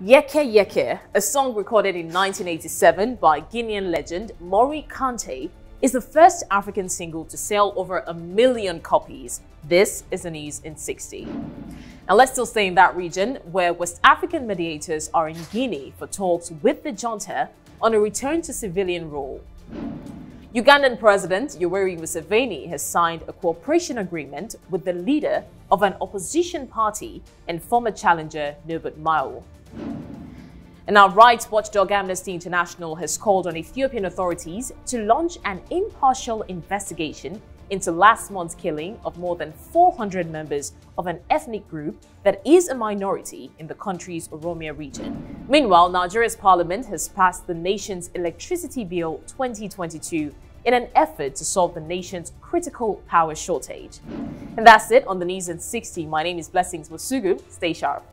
Yeke Yeke, a song recorded in 1987 by Guinean legend Mory Kanté, is the first African single to sell over a million copies. This is the news in 60. And let's still stay in that region, where West African mediators are in Guinea for talks with the junta on a return to civilian rule. Ugandan President Yoweri Museveni has signed a cooperation agreement with the leader of an opposition party and former challenger Norbert Mao. And now, rights watchdog Amnesty International has called on Ethiopian authorities to launch an impartial investigation into last month's killing of more than 400 members of an ethnic group that is a minority in the country's Oromia region. Meanwhile, Nigeria's parliament has passed the nation's Electricity Bill 2022 in an effort to solve the nation's critical power shortage. And that's it on the news in 60. My name is Blessings Musugu. Stay sharp.